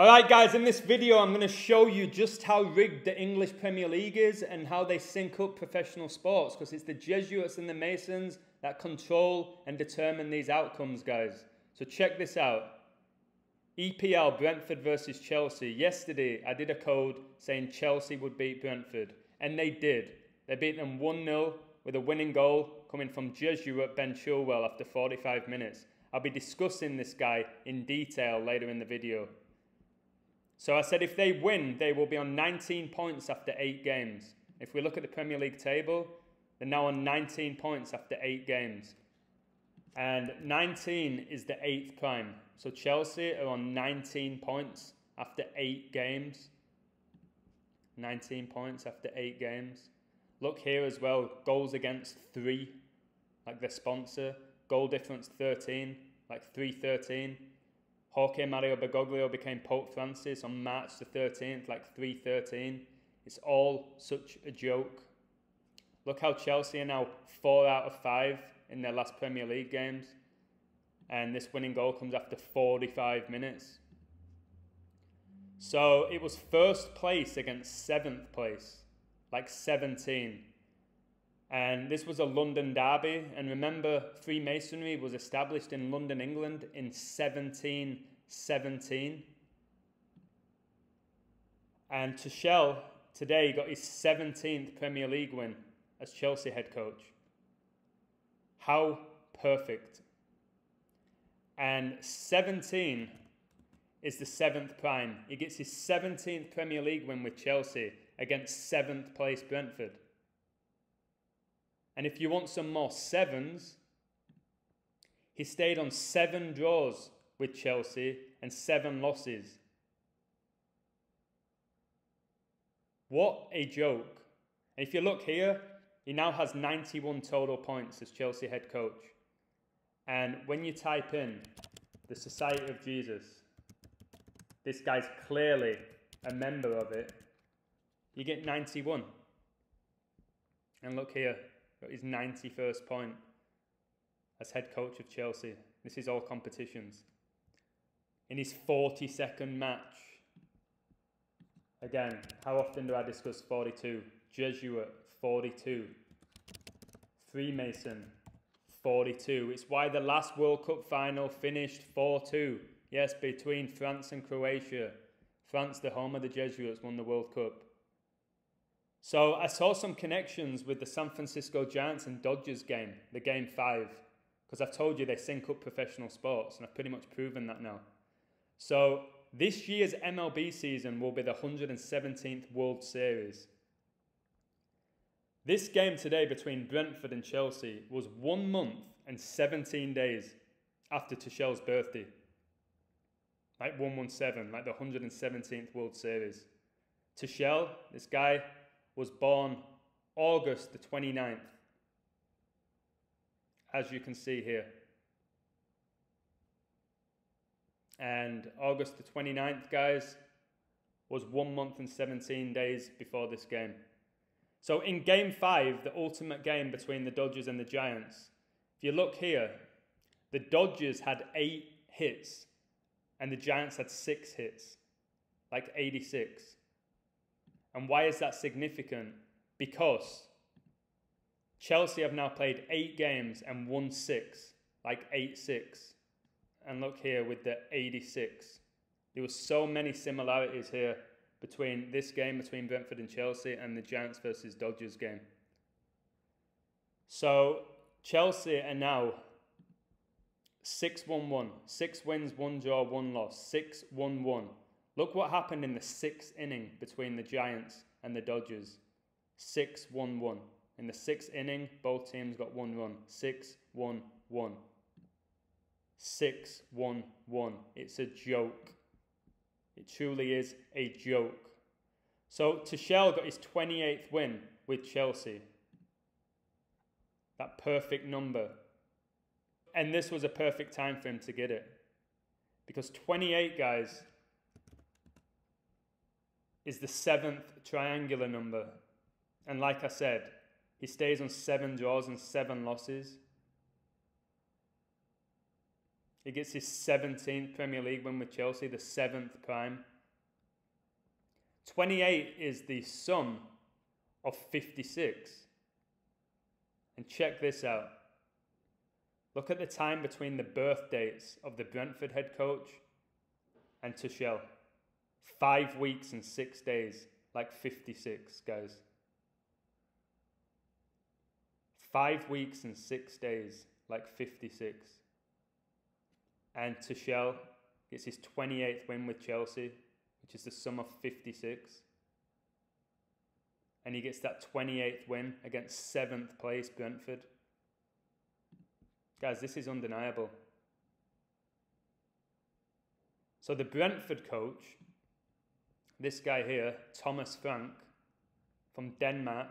All right, guys, in this video, I'm going to show you just how rigged the English Premier League is and how they sync up professional sports because it's the Jesuits and the Masons that control and determine these outcomes, guys. So check this out. EPL Brentford versus Chelsea. Yesterday, I did a code saying Chelsea would beat Brentford, and they did. They beat them 1 0 with a winning goal coming from Jesuit Ben Chilwell after 45 minutes. I'll be discussing this guy in detail later in the video. So I said if they win, they will be on 19 points after eight games. If we look at the Premier League table, they're now on 19 points after eight games. And 19 is the eighth prime. So Chelsea are on 19 points after eight games. 19 points after eight games. Look here as well goals against three, like their sponsor. Goal difference 13, like 313. Jorge Mario Bergoglio became Pope Francis on March the 13th, like 313. It's all such a joke. Look how Chelsea are now four out of five in their last Premier League games. And this winning goal comes after 45 minutes. So it was first place against seventh place, like 17. And this was a London derby. And remember, Freemasonry was established in London, England in 1717. And Tuchel today got his 17th Premier League win as Chelsea head coach. How perfect. And 17 is the seventh prime. He gets his 17th Premier League win with Chelsea against seventh place Brentford. And if you want some more sevens, he stayed on seven draws with Chelsea and seven losses. What a joke. And if you look here, he now has 91 total points as Chelsea head coach. And when you type in the Society of Jesus, this guy's clearly a member of it, you get 91. And look here, got his 91st point as head coach of Chelsea. This is all competitions. In his 42nd match, again, how often do I discuss 42? Jesuit, 42. Freemason, 42. It's why the last World Cup final finished 4 2. Yes, between France and Croatia. France, the home of the Jesuits, won the World Cup. So I saw some connections with the San Francisco Giants and Dodgers game, the game five, because I've told you they sync up professional sports, and I've pretty much proven that now. So this year's MLB season will be the 117th World Series. This game today between Brentford and Chelsea was one month and 17 days after Tuchel's birthday. Like 117, like the 117th World Series. Tuchel, this guy, was born August the 29th, as you can see here. And August the 29th, guys, was one month and 17 days before this game. So in game five, the ultimate game between the Dodgers and the Giants, if you look here, the Dodgers had eight hits and the Giants had six hits, like 86. And why is that significant? Because Chelsea have now played eight games and won six, like 8 6. And look here with the 86. There were so many similarities here between this game between Brentford and Chelsea and the Giants versus Dodgers game. So Chelsea are now 6 1 1. Six wins, one draw, one loss. 6 1 1. Look what happened in the sixth inning between the Giants and the Dodgers. 6 1 1. In the sixth inning, both teams got one run. 6 1 1. 6 1 1. It's a joke. It truly is a joke. So Tuchel got his 28th win with Chelsea. That perfect number. And this was a perfect time for him to get it. Because 28, guys, is the seventh triangular number. And like I said, he stays on seven draws and seven losses. He gets his 17th Premier League win with Chelsea, the seventh prime. 28 is the sum of 56. And check this out. Look at the time between the birth dates of the Brentford head coach and Tuchel. Five weeks and six days, like 56, guys. Five weeks and six days, like 56. And Tuchel gets his 28th win with Chelsea, which is the sum of 56. And he gets that 28th win against 7th place Brentford. Guys, this is undeniable. So the Brentford coach, this guy here, Thomas Frank, from Denmark,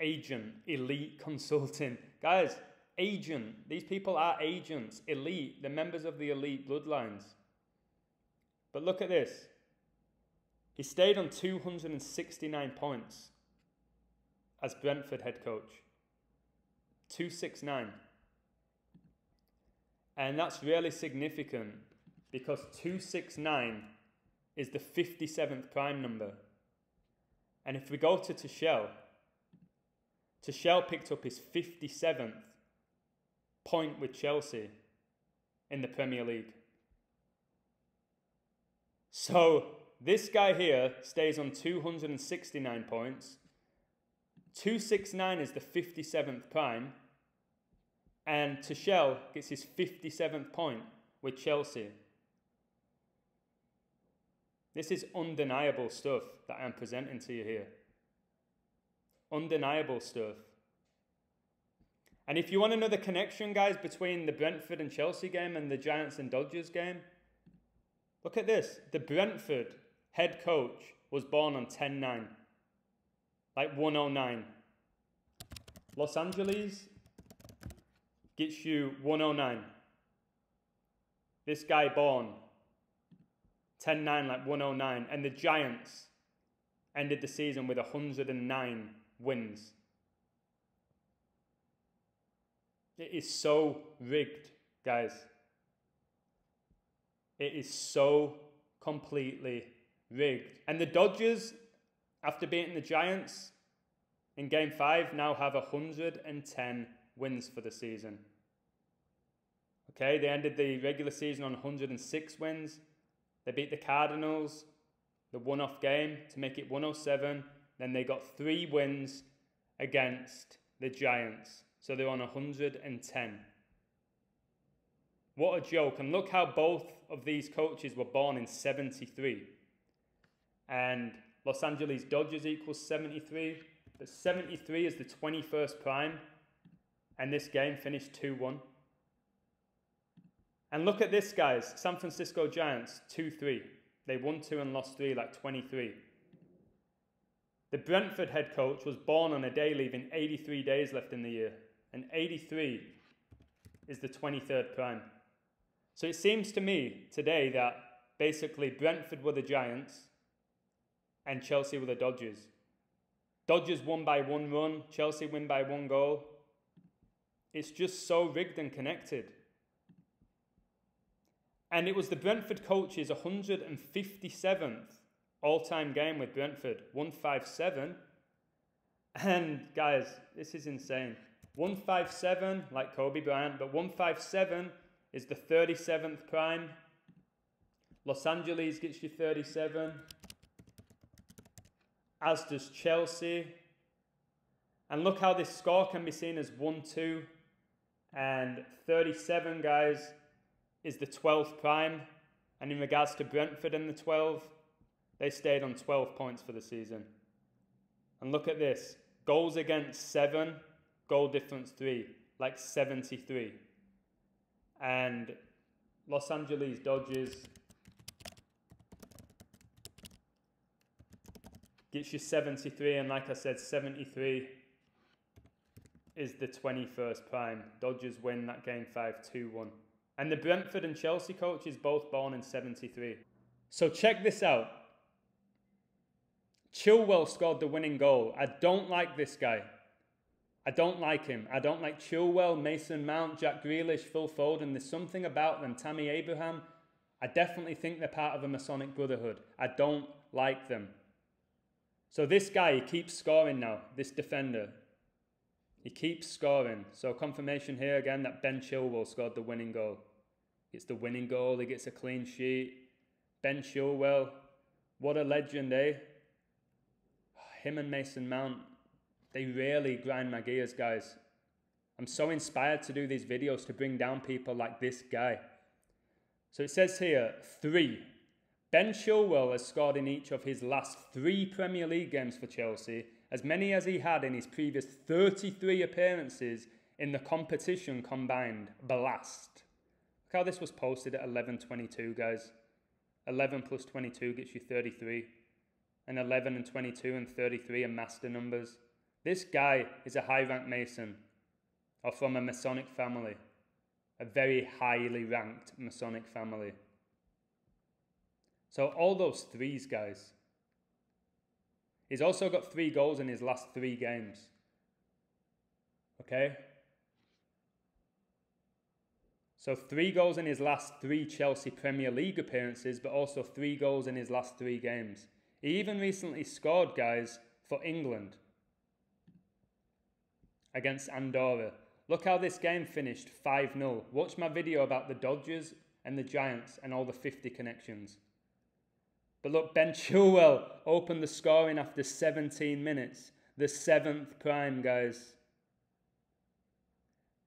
agent, elite consulting. Guys, agent. These people are agents, elite. They're members of the elite bloodlines. But look at this. He stayed on 269 points as Brentford head coach. 269. And that's really significant because 269 is the 57th prime number. And if we go to Tuchel, Tuchel picked up his 57th point with Chelsea in the Premier League. So this guy here stays on 269 points. 269 is the 57th prime. And Tuchel gets his 57th point with Chelsea. This is undeniable stuff that I'm presenting to you here. Undeniable stuff. And if you want to know the connection, guys, between the Brentford and Chelsea game and the Giants and Dodgers game, look at this. The Brentford head coach was born on 10 9, like 109. Los Angeles gets you 109. This guy born 10 9, like 109. And the Giants ended the season with 109 wins. It is so rigged, guys. It is so completely rigged. And the Dodgers, after beating the Giants in game five, now have 110 wins for the season. Okay, they ended the regular season on 106 wins. They beat the Cardinals, the one off game, to make it 107. Then they got three wins against the Giants. So they're on 110. What a joke. And look how both of these coaches were born in 73. And Los Angeles Dodgers equals 73. But 73 is the 21st prime. And this game finished 2 1. And look at this, guys. San Francisco Giants, 2 3. They won 2 and lost 3, like 23. The Brentford head coach was born on a day leaving 83 days left in the year and 83 is the 23rd prime. So it seems to me today that basically Brentford were the Giants and Chelsea were the Dodgers. Dodgers won by one run, Chelsea win by one goal. It's just so rigged and connected. And it was the Brentford coach's 157th all time game with Brentford, 157. And guys, this is insane. 157, like Kobe Bryant, but 157 is the 37th prime. Los Angeles gets you 37, as does Chelsea. And look how this score can be seen as 1 2. And 37, guys, is the 12th prime. And in regards to Brentford and the 12, they stayed on 12 points for the season. And look at this goals against 7 goal difference three, like 73. And Los Angeles Dodgers gets you 73, and like I said, 73 is the 21st prime. Dodgers win that game 5 2 1. And the Brentford and Chelsea coaches both born in 73. So check this out. Chilwell scored the winning goal. I don't like this guy. I don't like him. I don't like Chilwell, Mason Mount, Jack Grealish, Phil Foden. There's something about them. Tammy Abraham. I definitely think they're part of a Masonic Brotherhood. I don't like them. So this guy, he keeps scoring now, this defender. He keeps scoring. So confirmation here again that Ben Chilwell scored the winning goal. It's the winning goal, he gets a clean sheet. Ben Chilwell, what a legend, eh? Him and Mason Mount, they really grind my gears, guys. I'm so inspired to do these videos to bring down people like this guy. So it says here, three. Ben Chilwell has scored in each of his last three Premier League games for Chelsea, as many as he had in his previous 33 appearances in the competition combined. Blast. Look how this was posted at 11.22, guys. 11 plus 22 gets you 33. And 11 and 22 and 33 are master numbers. This guy is a high ranked Mason or from a Masonic family, a very highly ranked Masonic family. So, all those threes, guys. He's also got three goals in his last three games. Okay? So, three goals in his last three Chelsea Premier League appearances, but also three goals in his last three games. He even recently scored, guys, for England against Andorra. Look how this game finished 5 0. Watch my video about the Dodgers and the Giants and all the 50 connections. But look, Ben Chilwell opened the scoring after 17 minutes, the seventh prime, guys.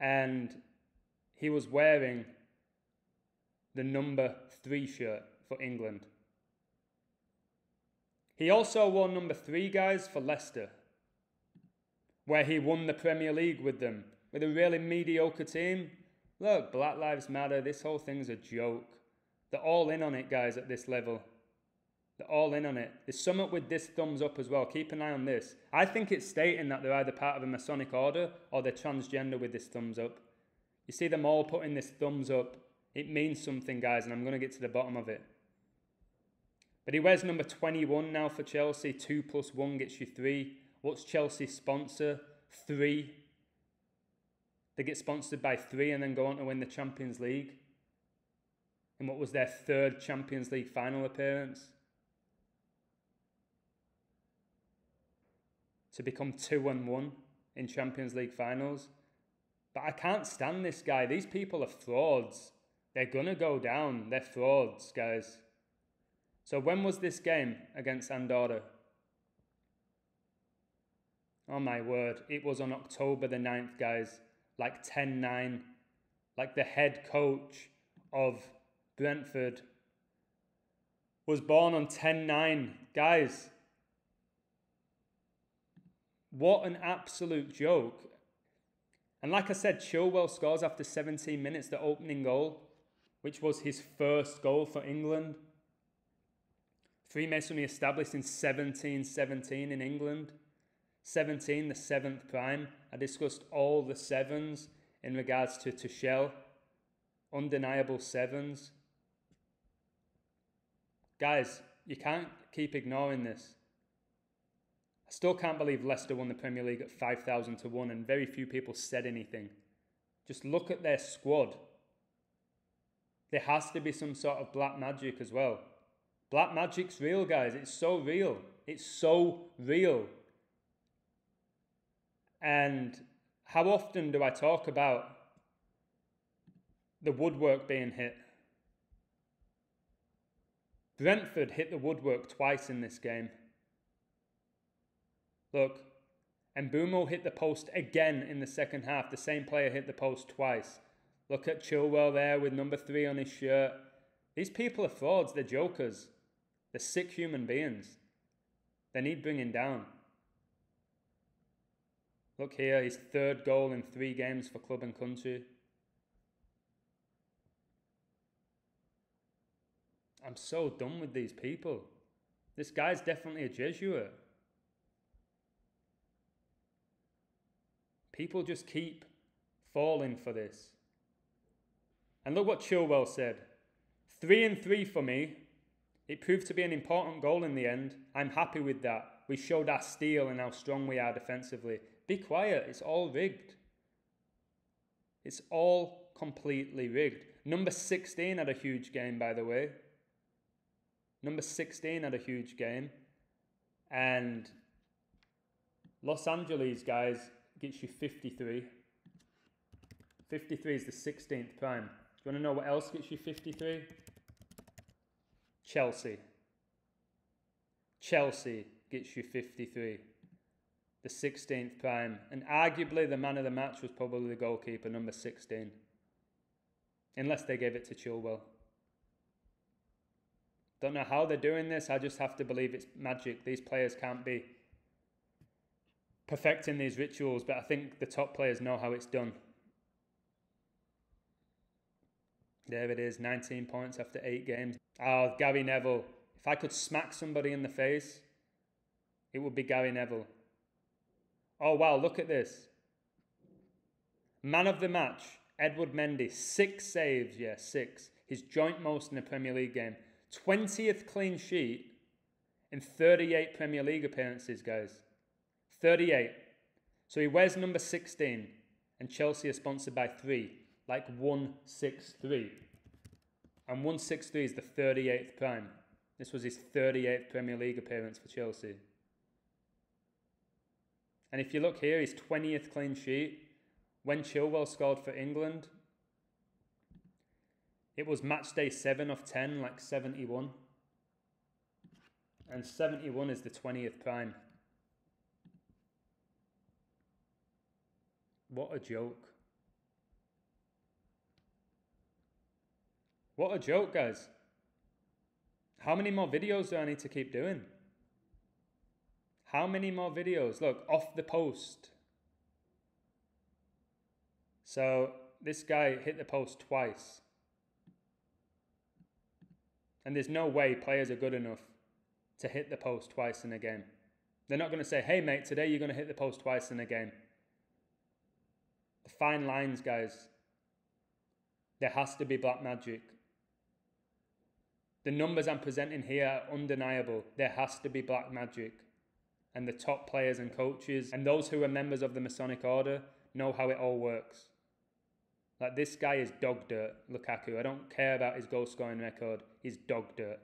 And he was wearing the number three shirt for England. He also wore number three, guys, for Leicester, where he won the Premier League with them with a really mediocre team. Look, Black Lives Matter, this whole thing's a joke. They're all in on it, guys, at this level. They're all in on it. There's something with this thumbs up as well. Keep an eye on this. I think it's stating that they're either part of a Masonic order or they're transgender with this thumbs up. You see them all putting this thumbs up. It means something, guys, and I'm going to get to the bottom of it. But he wears number 21 now for Chelsea. 2 plus 1 gets you 3. What's Chelsea's sponsor? 3. They get sponsored by three and then go on to win the Champions League. And what was their third Champions League final appearance? To become two and one in Champions League finals. But I can't stand this guy. These people are frauds. They're gonna go down. They're frauds, guys. So when was this game against Andorra? Oh my word, it was on October the 9th, guys like 10 9, like the head coach of Brentford, was born on 10 9. Guys, what an absolute joke. And like I said, Chilwell scores after 17 minutes the opening goal, which was his first goal for England. Freemasonry established in 1717 in England. 17, the seventh prime. I discussed all the sevens in regards to Tuchel, undeniable sevens. Guys, you can't keep ignoring this. I still can't believe Leicester won the Premier League at 5,000 to 1 and very few people said anything. Just look at their squad. There has to be some sort of black magic as well. Black magic's real, guys. It's so real. It's so real. And how often do I talk about the woodwork being hit? Brentford hit the woodwork twice in this game. Look, and hit the post again in the second half. The same player hit the post twice. Look at Chilwell there with number three on his shirt. These people are frauds. They're jokers. They're sick human beings. They need bringing down. Look here, his third goal in three games for club and country. I'm so done with these people. This guy's definitely a Jesuit. People just keep falling for this. And look what Chilwell said. Three and three for me. It proved to be an important goal in the end. I'm happy with that. We showed our steel and how strong we are defensively. Be quiet. It's all rigged. It's all completely rigged. Number 16 had a huge game, by the way. Number 16 had a huge game. And Los Angeles, guys, gets you 53. 53 is the 16th prime. Do you want to know what else gets you 53? Chelsea. Chelsea gets you 53. The 16th prime. And arguably the man of the match was probably the goalkeeper, number 16. Unless they gave it to Chilwell. Don't know how they're doing this. I just have to believe it's magic. These players can't be perfecting these rituals, but I think the top players know how it's done. There it is, 19 points after eight games. Oh, Gary Neville. If I could smack somebody in the face, it would be Gary Neville. Oh, wow, look at this. Man of the match, Edward Mendy. Six saves, yeah, six. His joint most in a Premier League game. 20th clean sheet in 38 Premier League appearances, guys. 38. So he wears number 16, and Chelsea are sponsored by three, like 163. And 163 is the 38th prime. This was his 38th Premier League appearance for Chelsea. And if you look here, his 20th clean sheet, when Chilwell scored for England, it was match day 7 of 10, like 71. And 71 is the 20th prime. What a joke. What a joke, guys. How many more videos do I need to keep doing? How many more videos? Look, off the post. So this guy hit the post twice. And there's no way players are good enough to hit the post twice in a game. They're not going to say, hey, mate, today you're going to hit the post twice in a game. Fine lines, guys. There has to be black magic. The numbers I'm presenting here are undeniable. There has to be black magic. And the top players and coaches and those who are members of the Masonic Order know how it all works. Like this guy is dog dirt, Lukaku. I don't care about his goal scoring record. He's dog dirt.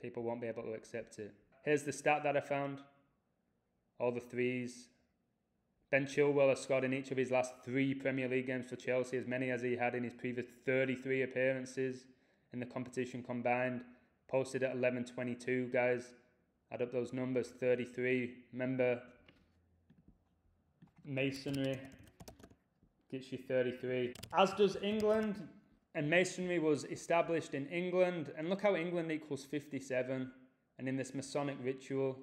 People won't be able to accept it. Here's the stat that I found. All the threes. Ben Chilwell has scored in each of his last three Premier League games for Chelsea, as many as he had in his previous 33 appearances in the competition combined. Posted at 11.22, guys. Add up those numbers 33. Remember, masonry gets you 33. As does England, and masonry was established in England. And look how England equals 57. And in this Masonic ritual,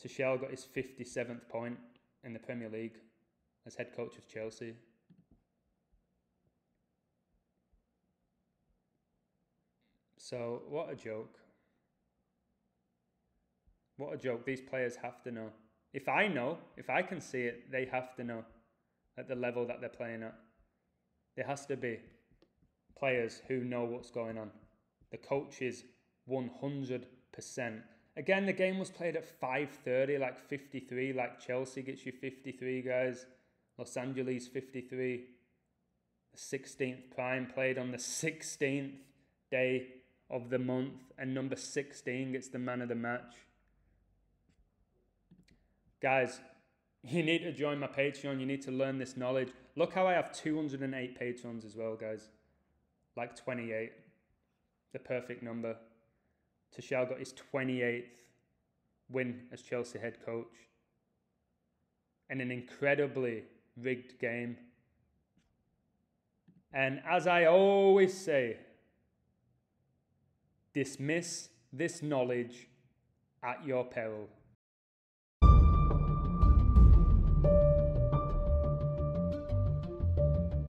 Tuchel got his 57th point in the Premier League as head coach of Chelsea. So, what a joke. What a joke. These players have to know. If I know, if I can see it, they have to know at the level that they're playing at. There has to be players who know what's going on. The coaches 100%. Again, the game was played at 5:30 like 53 like Chelsea gets you 53 guys. Los Angeles 53. The 16th prime played on the 16th day of the month and number 16 gets the man of the match. Guys, you need to join my Patreon. You need to learn this knowledge. Look how I have 208 patrons as well, guys. Like 28. The perfect number. Tuchel got his 28th win as Chelsea head coach. in an incredibly rigged game. And as I always say, dismiss this knowledge at your peril.